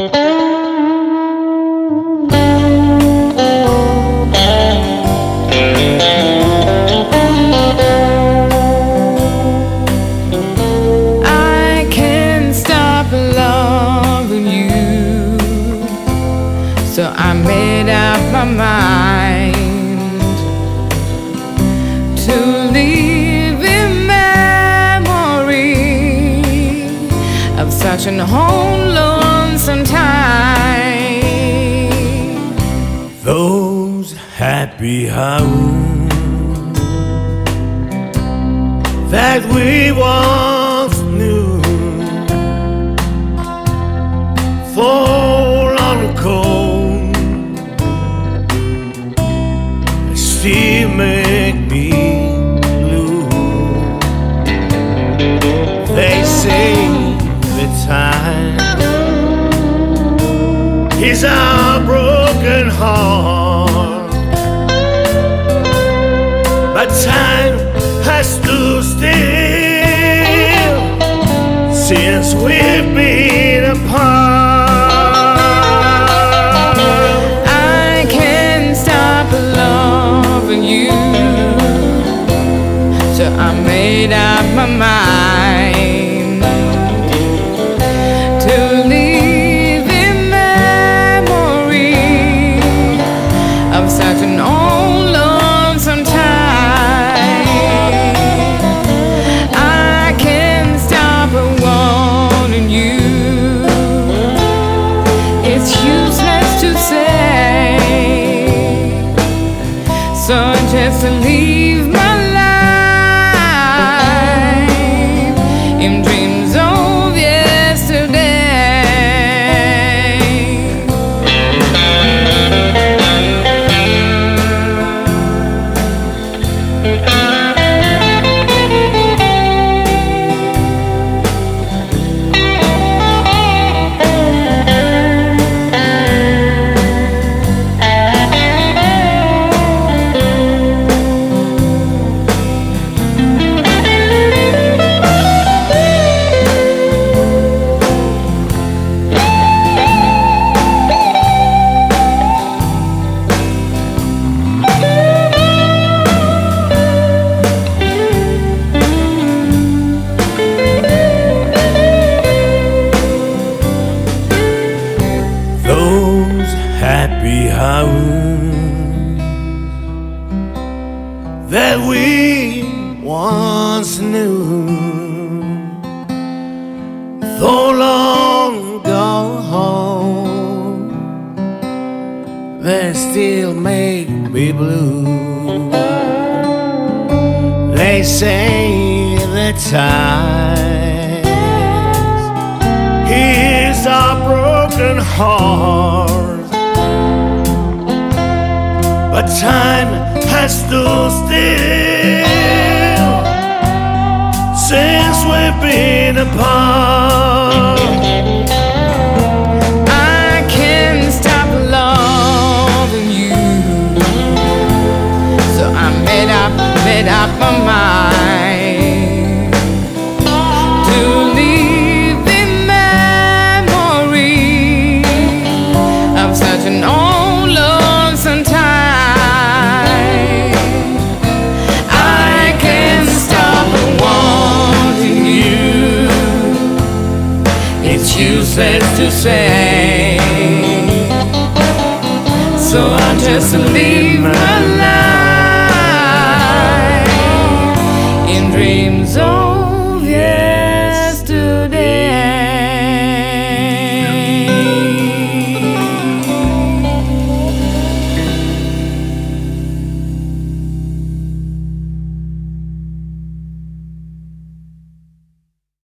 So I made up my mind to live in memory of such an Those happy hours that we once knew fall on the cold still make me blue. They say the time is our broken heart. But time has stood still since we've been apart. I can't stop loving you. So I made up my mind such an old lonesome time. I can't stop wanting you. It's useless to say. So just leave my Those happy hours that we once knew. So long gone they still make me blue. They say the time here's our broken heart but time has stood still since we've been apart. To say. So I just leave